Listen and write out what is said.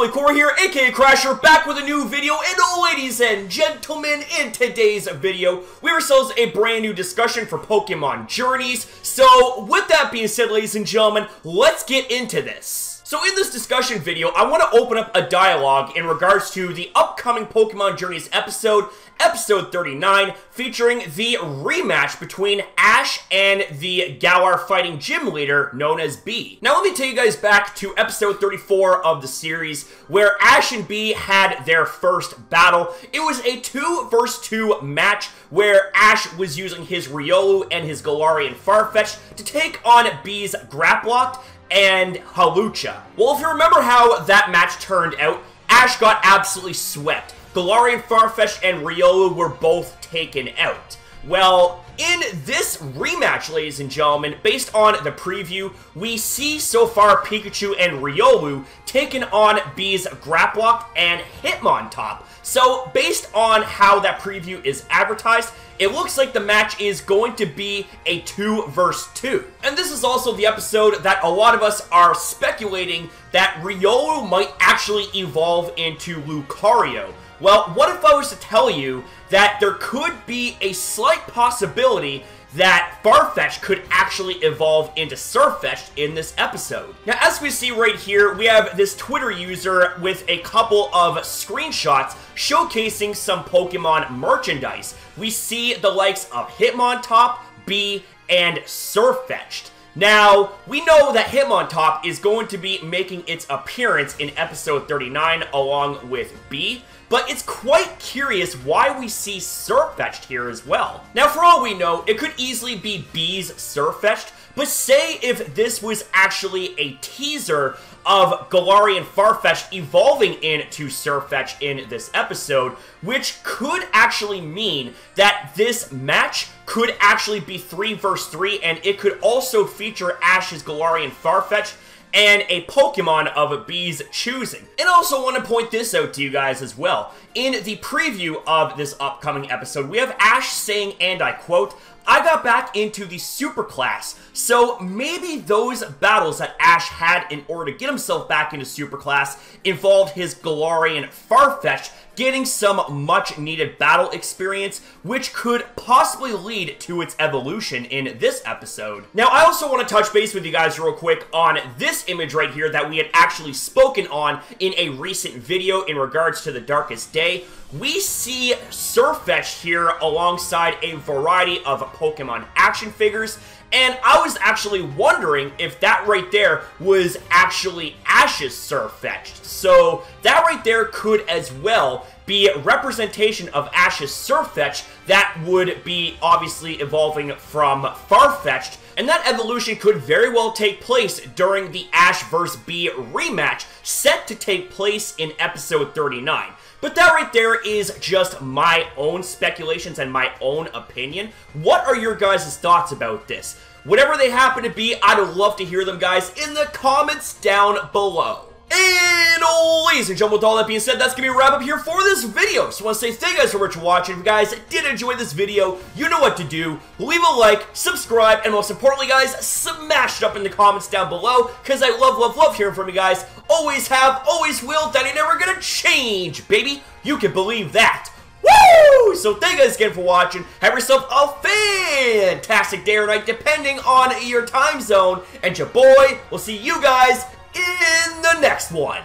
aka Crasher, back with a new video, and ladies and gentlemen, in today's video, we ourselves a brand new discussion for Pokemon Journeys. So, with that being said, ladies and gentlemen, let's get into this. So in this discussion video, I want to open up a dialogue in regards to the upcoming Pokemon Journeys episode, episode 39, featuring the rematch between Ash and the Galar fighting gym leader known as Bea. Now let me take you guys back to episode 34 of the series, where Ash and Bea had their first battle. It was a 2 versus 2 match where Ash was using his Riolu and his Galarian Farfetch to take on Bea's Grapploct, and Hawlucha. Well, if you remember how that match turned out, Ash got absolutely swept. Galarian Farfetch and Riolu were both taken out. Well, in this rematch, ladies and gentlemen, based on the preview, we see so far Pikachu and Riolu taking on Bea's Grapploct and Hitmontop. So, based on how that preview is advertised, it looks like the match is going to be a 2 versus 2. And this is also the episode that a lot of us are speculating that Riolu might actually evolve into Lucario. Well, what if I was to tell you that there could be a slight possibility that Farfetch could actually evolve into Sirfetch'd in this episode. Now, as we see right here, we have this Twitter user with a couple of screenshots showcasing some Pokemon merchandise. We see the likes of Hitmontop, Bea, and Sirfetch'd. Now, we know that Hitmontop is going to be making its appearance in episode 39 along with Bea, but it's quite curious why we see Sirfetch'd here as well. Now, for all we know, it could easily be Bea's Sirfetch'd, but say if this was actually a teaser of Galarian Farfetch evolving into Sirfetch'd in this episode, which could actually mean that this match could actually be 3 versus 3, and it could also feature Ash's Galarian Farfetch and a Pokemon of Bea's choosing. And I also want to point this out to you guys as well. In the preview of this upcoming episode, we have Ash saying, and I quote, I got back into the super class, so maybe those battles that Ash had in order to get himself back into super class involved his Galarian Farfetch getting some much needed battle experience, which could possibly lead to its evolution in this episode. Now, I also want to touch base with you guys real quick on this image right here that we had actually spoken on in a recent video in regards to the Darkest Day. We see Sirfetch'd here alongside a variety of Pokemon action figures, and I was actually wondering if that right there was actually Ash's Sirfetch'd. So that right there could as well be representation of Ash's Sirfetch'd that would be obviously evolving from Farfetch'd, and that evolution could very well take place during the Ash vs. Bea rematch set to take place in episode 39. But that right there is just my own speculations and my own opinion. What are your guys' thoughts about this? Whatever they happen to be, I'd love to hear them, guys, in the comments down below. And ladies and gentlemen, with all that being said, that's going to be a wrap up here for this video. So I want to say thank you guys so much for watching. If you guys did enjoy this video, you know what to do. Leave a like, subscribe, and most importantly, guys, smash it up in the comments down below because I love, love, love hearing from you guys. Always have, always will, that ain't never going to change, baby. You can believe that. Woo! So thank you guys again for watching. Have yourself a fantastic day or night, depending on your time zone. And your boy will see you guys in the next one.